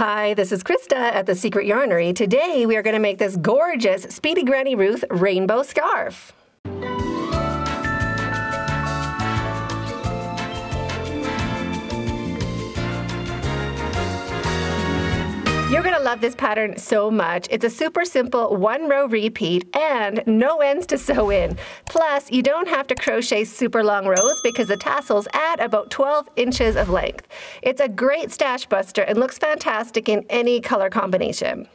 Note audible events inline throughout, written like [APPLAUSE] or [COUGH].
Hi, this is Krista at the Secret Yarnery. Today we are going to make this gorgeous Speedy Granny Ruth rainbow scarf. You're to love this pattern so much. It's a super simple one row repeat and no ends to sew in. Plus, you don't have to crochet super long rows because the tassels add about 12 inches of length. It's a great stash buster and looks fantastic in any color combination.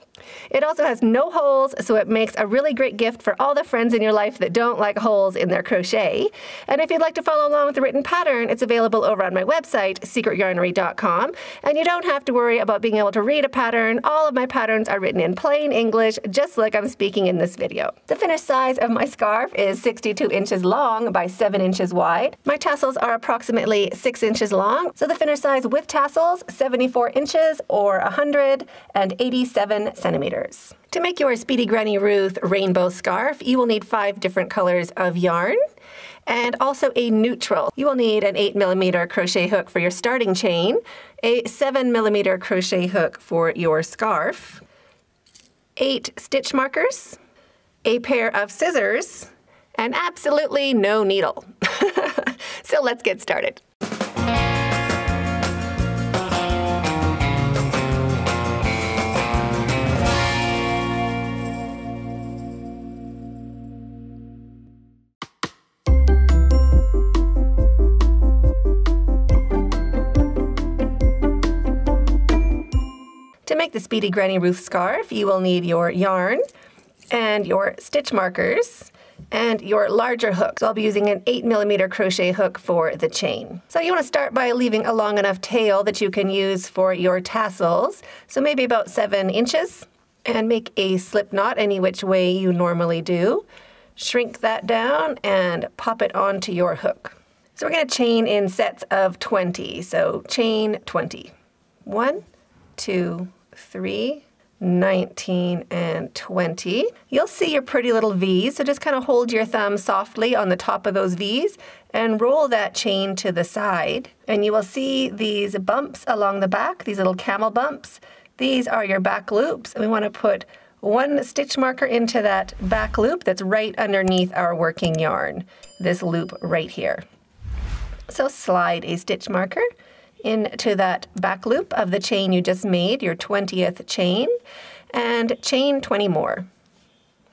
It also has no holes, so it makes a really great gift for all the friends in your life that don't like holes in their crochet. And if you'd like to follow along with the written pattern, it's available over on my website, secretyarnery.com. And you don't have to worry about being able to read a pattern. All of my patterns are written in plain English, just like I'm speaking in this video. The finished size of my scarf is 62 inches long by 7 inches wide. My tassels are approximately 6 inches long, so the finished size with tassels, 74 inches or 187 centimeters centimeters. To make your Speedy Granny Ruth rainbow scarf, you will need five different colors of yarn and also a neutral. You will need an 8 millimeter crochet hook for your starting chain, a 7 millimeter crochet hook for your scarf, eight stitch markers, a pair of scissors, and absolutely no needle. [LAUGHS] so let's get started. The Speedy Granny Ruth scarf, you will need your yarn and your stitch markers and your larger hook. So I'll be using an 8 millimeter crochet hook for the chain. So you want to start by leaving a long enough tail that you can use for your tassels. So maybe about 7 inches. And make a slip knot any which way you normally do. Shrink that down and pop it onto your hook. So we're going to chain in sets of 20. So chain 20. One, two, three, 19 and 20. You'll see your pretty little V's, so just kind of hold your thumb softly on the top of those V's and roll that chain to the side. And you will see these bumps along the back, these little camel bumps. These are your back loops, and we want to put one stitch marker into that back loop that's right underneath our working yarn, this loop right here. So slide a stitch marker into that back loop of the chain you just made, your 20th chain, and chain 20 more.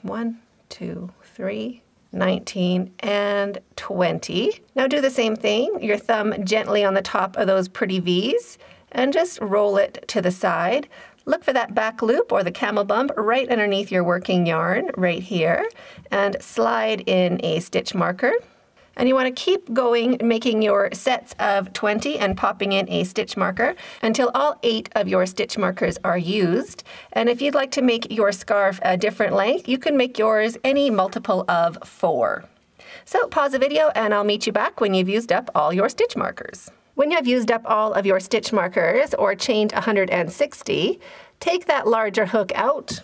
One, two, three, 19, and 20. Now do the same thing, your thumb gently on the top of those pretty V's, and just roll it to the side. Look for that back loop or the camel bump right underneath your working yarn right here, and slide in a stitch marker. And you want to keep going, making your sets of 20 and popping in a stitch marker until all eight of your stitch markers are used. And if you'd like to make your scarf a different length, you can make yours any multiple of four. So pause the video and I'll meet you back when you've used up all your stitch markers. When you have used up all of your stitch markers or chained 160, take that larger hook out,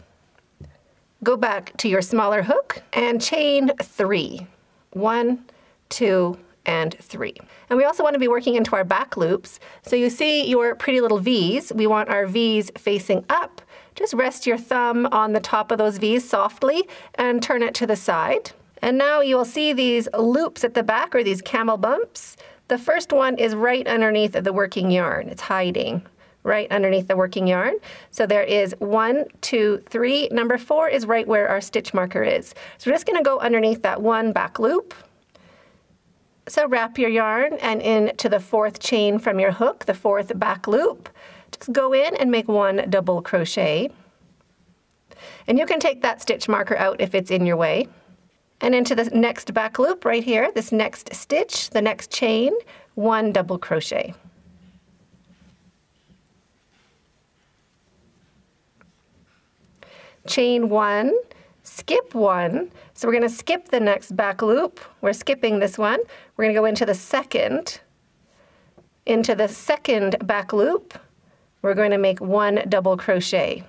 go back to your smaller hook and chain three. One, two, and three. And we also want to be working into our back loops. So you see your pretty little V's. We want our V's facing up. Just rest your thumb on the top of those V's softly and turn it to the side. And now you will see these loops at the back or these camel bumps. The first one is right underneath the working yarn. It's hiding right underneath the working yarn. So there is one, two, three. Number four is right where our stitch marker is. So we're just gonna go underneath that one back loop so wrap your yarn and into the fourth chain from your hook, the fourth back loop. Just go in and make one double crochet. And you can take that stitch marker out if it's in your way. And into the next back loop right here, this next stitch, the next chain, one double crochet. Chain one, skip one. So we're going to skip the next back loop. We're skipping this one. We're going to go into the second, into the second back loop. We're going to make one double crochet.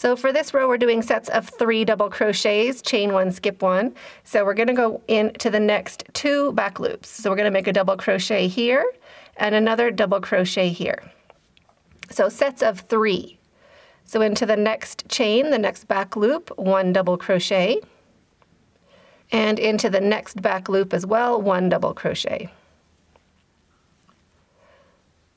So for this row, we're doing sets of three double crochets, chain one, skip one. So we're gonna go into the next two back loops. So we're gonna make a double crochet here, and another double crochet here. So sets of three. So into the next chain, the next back loop, one double crochet, and into the next back loop as well, one double crochet.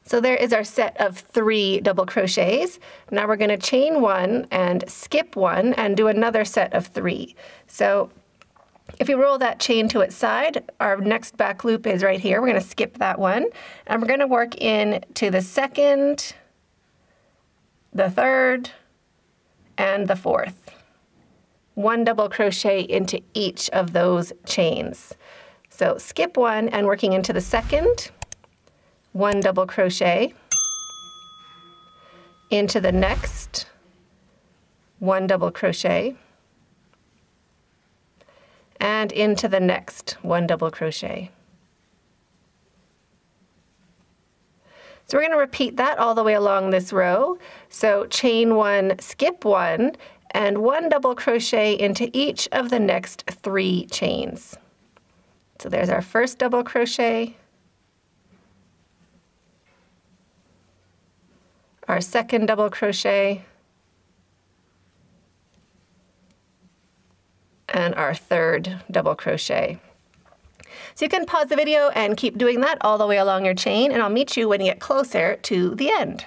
So there is our set of three double crochets. Now we're going to chain one and skip one and do another set of three. So if you roll that chain to its side, our next back loop is right here. We're going to skip that one and we're going to work in to the second, the third, and the fourth. One double crochet into each of those chains. So skip one and working into the second, one double crochet into the next one double crochet and into the next one double crochet. So we're going to repeat that all the way along this row. So chain one, skip one, and one double crochet into each of the next three chains. So there's our first double crochet, our second double crochet, and our third double crochet. So you can pause the video and keep doing that all the way along your chain, and I'll meet you when you get closer to the end.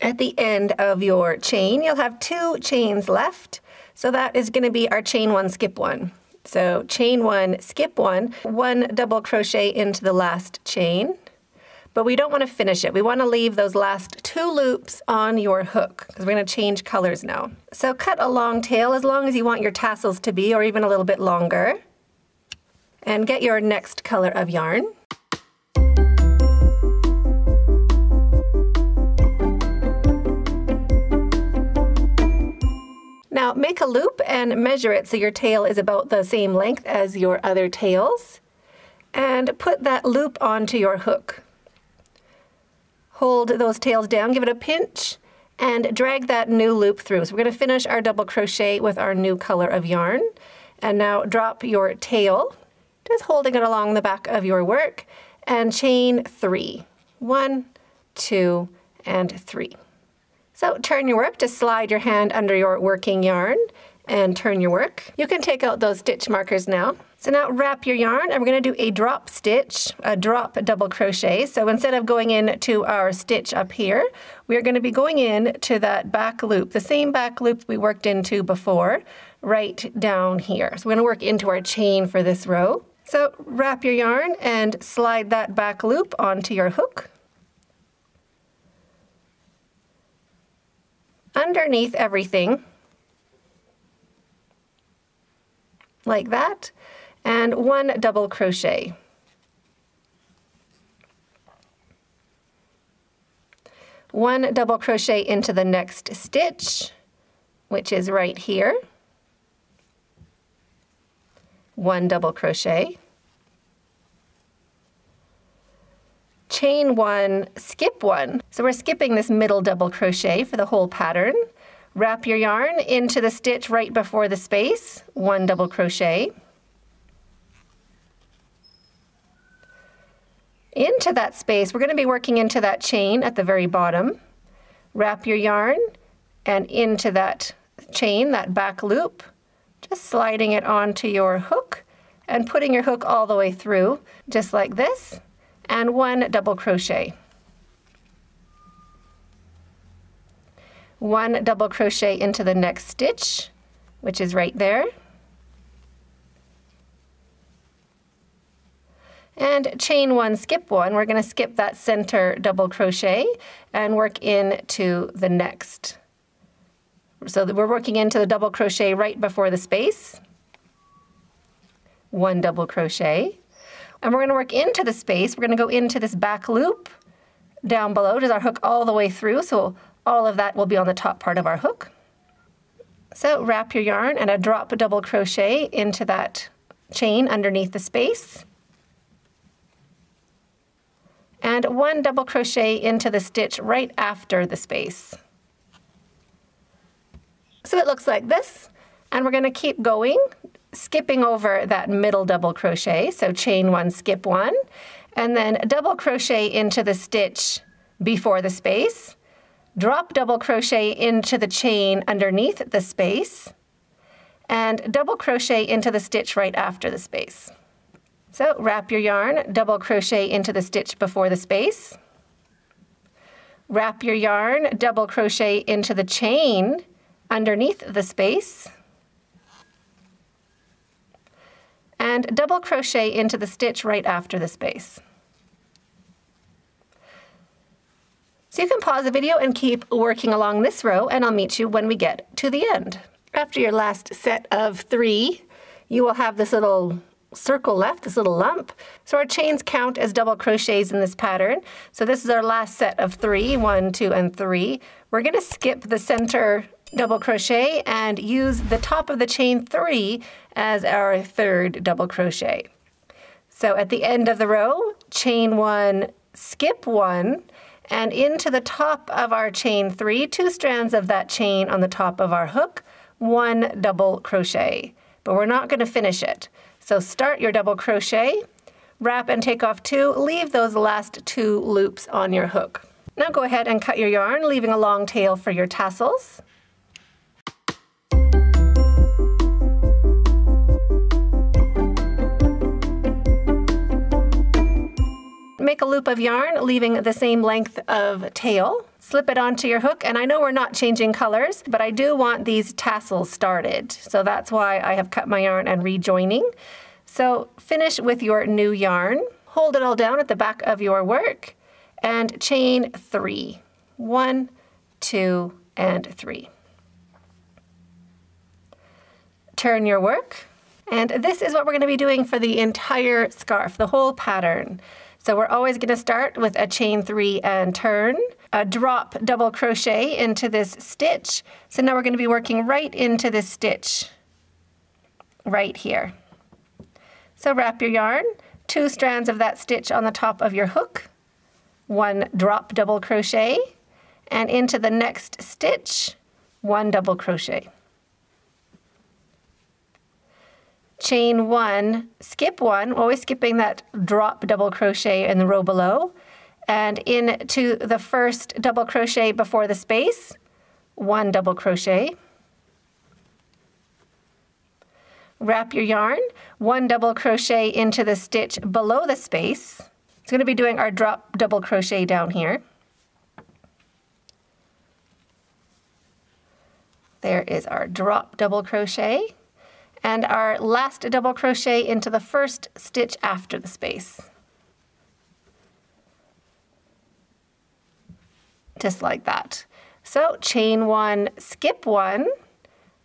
At the end of your chain, you'll have two chains left. So that is going to be our chain one, skip one. So chain one, skip one, one double crochet into the last chain, but we don't want to finish it. We want to leave those last two loops on your hook because we're going to change colors now. So cut a long tail as long as you want your tassels to be or even a little bit longer. And get your next color of yarn. Now make a loop and measure it so your tail is about the same length as your other tails. And put that loop onto your hook. Hold those tails down, give it a pinch, and drag that new loop through. So we're going to finish our double crochet with our new color of yarn. And now drop your tail, just holding it along the back of your work, and chain three. One, two, and three. So turn your work, just slide your hand under your working yarn and turn your work. You can take out those stitch markers now. So now wrap your yarn and we're going to do a drop stitch, a drop double crochet. So instead of going in to our stitch up here, we're going to be going in to that back loop, the same back loop we worked into before, right down here. So we're going to work into our chain for this row. So wrap your yarn and slide that back loop onto your hook. Underneath everything, like that and one double crochet. One double crochet into the next stitch, which is right here. One double crochet. Chain one, skip one. So we're skipping this middle double crochet for the whole pattern. Wrap your yarn into the stitch right before the space, one double crochet. Into that space, we're going to be working into that chain at the very bottom. Wrap your yarn and into that chain, that back loop, just sliding it onto your hook and putting your hook all the way through, just like this, and one double crochet. One double crochet into the next stitch, which is right there. and chain one, skip one. We're going to skip that center double crochet and work into the next. So we're working into the double crochet right before the space. One double crochet. And we're going to work into the space. We're going to go into this back loop down below. Does our hook all the way through? So all of that will be on the top part of our hook. So wrap your yarn and a drop double crochet into that chain underneath the space and one double crochet into the stitch right after the space. So it looks like this, and we're going to keep going, skipping over that middle double crochet, so chain one, skip one, and then double crochet into the stitch before the space, drop double crochet into the chain underneath the space, and double crochet into the stitch right after the space. So wrap your yarn, double crochet into the stitch before the space, wrap your yarn, double crochet into the chain underneath the space, and double crochet into the stitch right after the space. So you can pause the video and keep working along this row and I'll meet you when we get to the end. After your last set of three, you will have this little circle left, this little lump. So our chains count as double crochets in this pattern. So this is our last set of three, one, two, and three. We're gonna skip the center double crochet and use the top of the chain three as our third double crochet. So at the end of the row, chain one, skip one, and into the top of our chain three, two strands of that chain on the top of our hook, one double crochet. But we're not gonna finish it. So start your double crochet, wrap and take off two, leave those last two loops on your hook. Now go ahead and cut your yarn, leaving a long tail for your tassels. Loop of yarn, leaving the same length of tail. Slip it onto your hook, and I know we're not changing colors, but I do want these tassels started. So that's why I have cut my yarn and rejoining. So finish with your new yarn. Hold it all down at the back of your work and chain three. One, two, and three. Turn your work. And this is what we're going to be doing for the entire scarf, the whole pattern. So we're always going to start with a chain three and turn, a drop double crochet into this stitch. So now we're going to be working right into this stitch right here. So wrap your yarn, two strands of that stitch on the top of your hook, one drop double crochet, and into the next stitch, one double crochet. Chain one, skip one, always skipping that drop double crochet in the row below, and into the first double crochet before the space, one double crochet. Wrap your yarn, one double crochet into the stitch below the space. It's going to be doing our drop double crochet down here. There is our drop double crochet and our last double crochet into the first stitch after the space. Just like that. So chain one, skip one,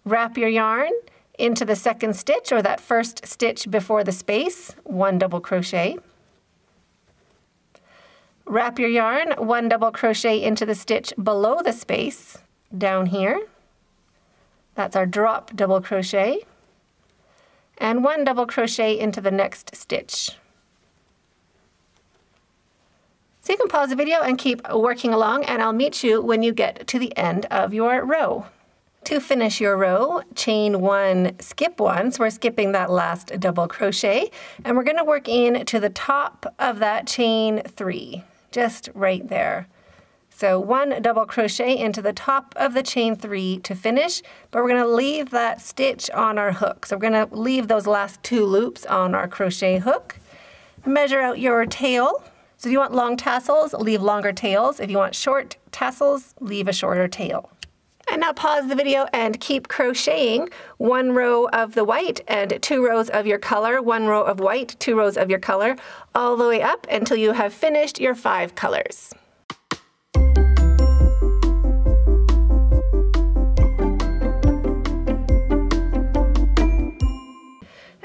wrap your yarn into the second stitch or that first stitch before the space, one double crochet. Wrap your yarn, one double crochet into the stitch below the space, down here. That's our drop double crochet and one double crochet into the next stitch. So you can pause the video and keep working along and I'll meet you when you get to the end of your row. To finish your row, chain one, skip one, so we're skipping that last double crochet, and we're gonna work in to the top of that chain three, just right there. So one double crochet into the top of the chain three to finish, but we're gonna leave that stitch on our hook. So we're gonna leave those last two loops on our crochet hook. Measure out your tail. So if you want long tassels, leave longer tails. If you want short tassels, leave a shorter tail. And now pause the video and keep crocheting one row of the white and two rows of your color, one row of white, two rows of your color, all the way up until you have finished your five colors.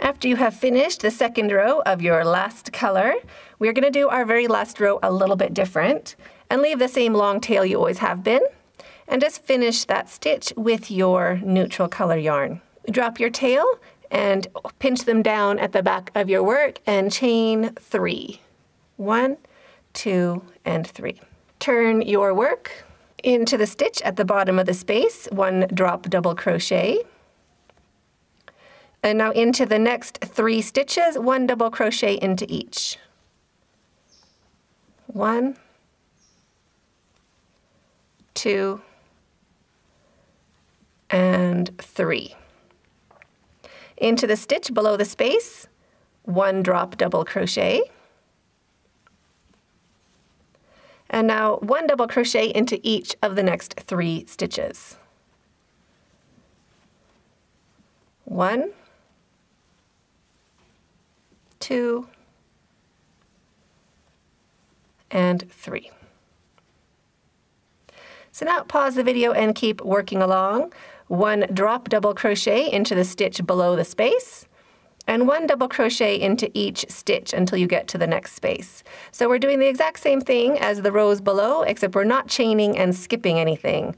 After you have finished the second row of your last color, we're going to do our very last row a little bit different and leave the same long tail you always have been and just finish that stitch with your neutral color yarn. Drop your tail and pinch them down at the back of your work and chain three. One, two, and three. Turn your work into the stitch at the bottom of the space, one drop double crochet, and now into the next three stitches, one double crochet into each. One, two, and three. Into the stitch below the space, one drop double crochet. And now one double crochet into each of the next three stitches. One, two, and three. So now pause the video and keep working along. One drop double crochet into the stitch below the space and one double crochet into each stitch until you get to the next space. So we're doing the exact same thing as the rows below, except we're not chaining and skipping anything.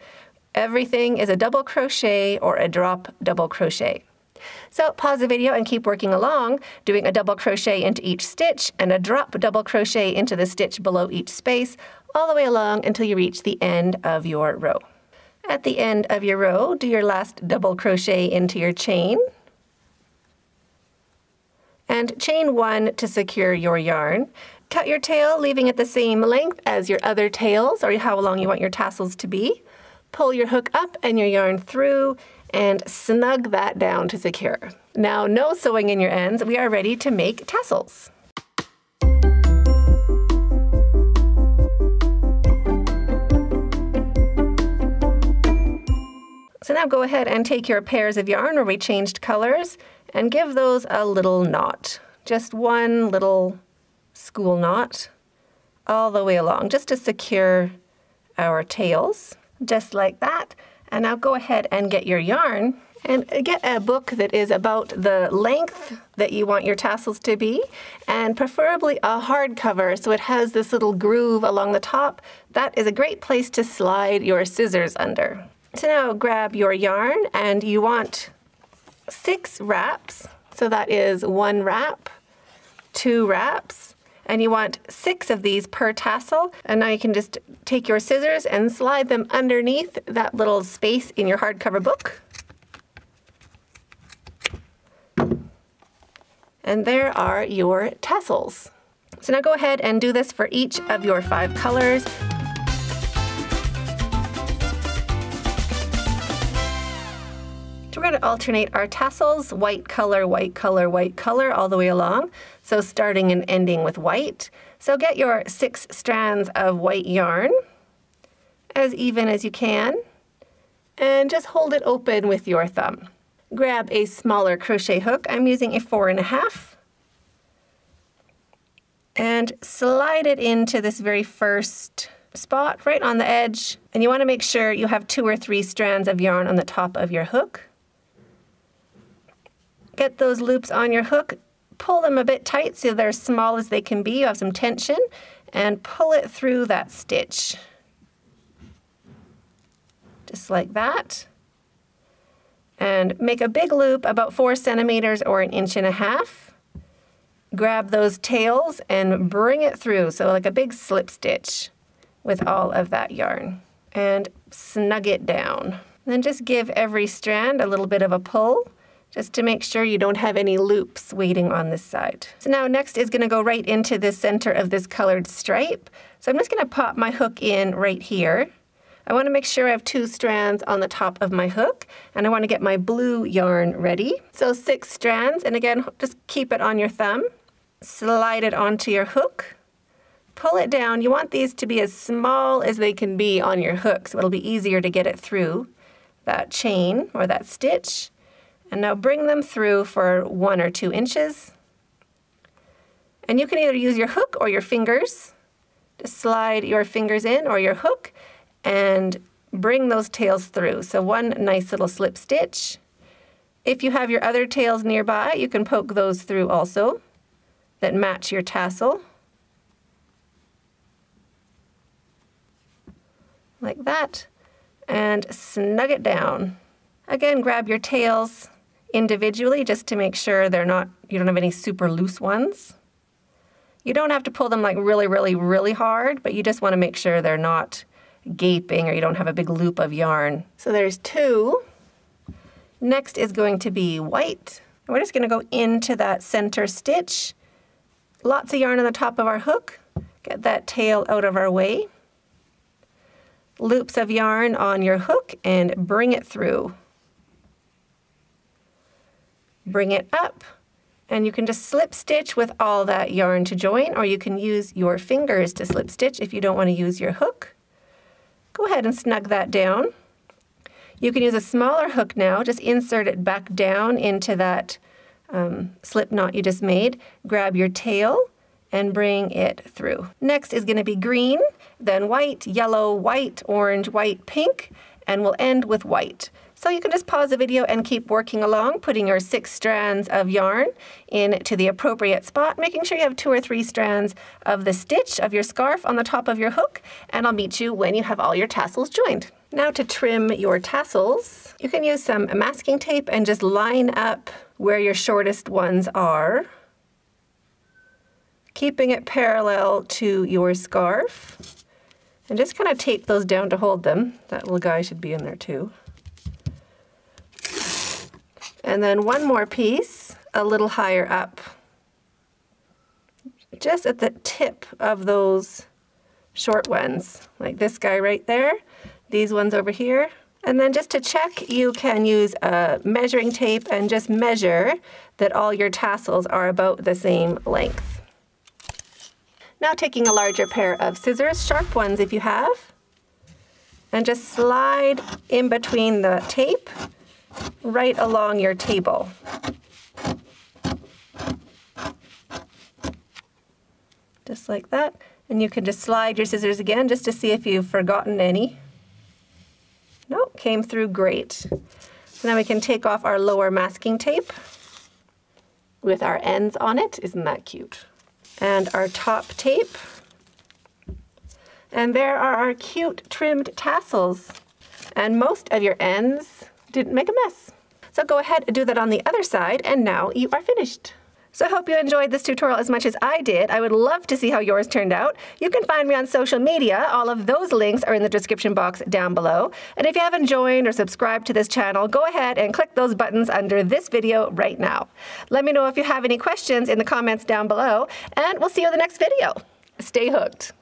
Everything is a double crochet or a drop double crochet. So pause the video and keep working along, doing a double crochet into each stitch and a drop double crochet into the stitch below each space, all the way along until you reach the end of your row. At the end of your row, do your last double crochet into your chain, and chain one to secure your yarn. Cut your tail, leaving it the same length as your other tails or how long you want your tassels to be. Pull your hook up and your yarn through and snug that down to secure. Now, no sewing in your ends. We are ready to make tassels. So now go ahead and take your pairs of yarn where we changed colors and give those a little knot. Just one little school knot all the way along, just to secure our tails, just like that. And now go ahead and get your yarn and get a book that is about the length that you want your tassels to be, and preferably a hardcover so it has this little groove along the top. That is a great place to slide your scissors under. So now grab your yarn and you want six wraps. So that is one wrap, two wraps, and you want six of these per tassel. And now you can just take your scissors and slide them underneath that little space in your hardcover book. And there are your tassels. So now go ahead and do this for each of your five colors. So we're going to alternate our tassels, white color, white color, white color, all the way along. So starting and ending with white. So get your six strands of white yarn, as even as you can, and just hold it open with your thumb. Grab a smaller crochet hook. I'm using a four and a half. And slide it into this very first spot right on the edge. And you want to make sure you have two or three strands of yarn on the top of your hook. Get those loops on your hook, pull them a bit tight so they're as small as they can be. You have some tension, and pull it through that stitch. Just like that. And make a big loop about four centimeters or an inch and a half. Grab those tails and bring it through, so like a big slip stitch with all of that yarn. And snug it down. Then just give every strand a little bit of a pull just to make sure you don't have any loops waiting on this side. So now next is going to go right into the center of this colored stripe. So I'm just going to pop my hook in right here. I want to make sure I have two strands on the top of my hook and I want to get my blue yarn ready. So six strands and again just keep it on your thumb. Slide it onto your hook. Pull it down. You want these to be as small as they can be on your hook so it'll be easier to get it through that chain or that stitch. And now bring them through for one or two inches. And you can either use your hook or your fingers. to slide your fingers in or your hook and bring those tails through. So one nice little slip stitch. If you have your other tails nearby, you can poke those through also that match your tassel. Like that. And snug it down. Again, grab your tails individually just to make sure they're not, you don't have any super loose ones. You don't have to pull them like really, really, really hard, but you just want to make sure they're not gaping or you don't have a big loop of yarn. So there's two. Next is going to be white. And we're just going to go into that center stitch. Lots of yarn on the top of our hook. Get that tail out of our way. Loops of yarn on your hook and bring it through. Bring it up and you can just slip stitch with all that yarn to join or you can use your fingers to slip stitch if you don't want to use your hook. Go ahead and snug that down. You can use a smaller hook now, just insert it back down into that um, slip knot you just made. Grab your tail and bring it through. Next is going to be green, then white, yellow, white, orange, white, pink, and we'll end with white. So you can just pause the video and keep working along, putting your six strands of yarn into the appropriate spot, making sure you have two or three strands of the stitch of your scarf on the top of your hook, and I'll meet you when you have all your tassels joined. Now to trim your tassels, you can use some masking tape and just line up where your shortest ones are keeping it parallel to your scarf. And just kind of tape those down to hold them. That little guy should be in there too. And then one more piece a little higher up. Just at the tip of those short ones, like this guy right there, these ones over here. And then just to check, you can use a measuring tape and just measure that all your tassels are about the same length. Now taking a larger pair of scissors, sharp ones if you have, and just slide in between the tape right along your table. Just like that. And you can just slide your scissors again just to see if you've forgotten any. Nope, came through great. So now we can take off our lower masking tape with our ends on it. Isn't that cute? And our top tape. And there are our cute trimmed tassels. And most of your ends didn't make a mess. So go ahead and do that on the other side, and now you are finished. So I hope you enjoyed this tutorial as much as I did. I would love to see how yours turned out. You can find me on social media. All of those links are in the description box down below. And if you haven't joined or subscribed to this channel, go ahead and click those buttons under this video right now. Let me know if you have any questions in the comments down below, and we'll see you in the next video. Stay hooked.